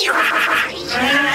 Yeah.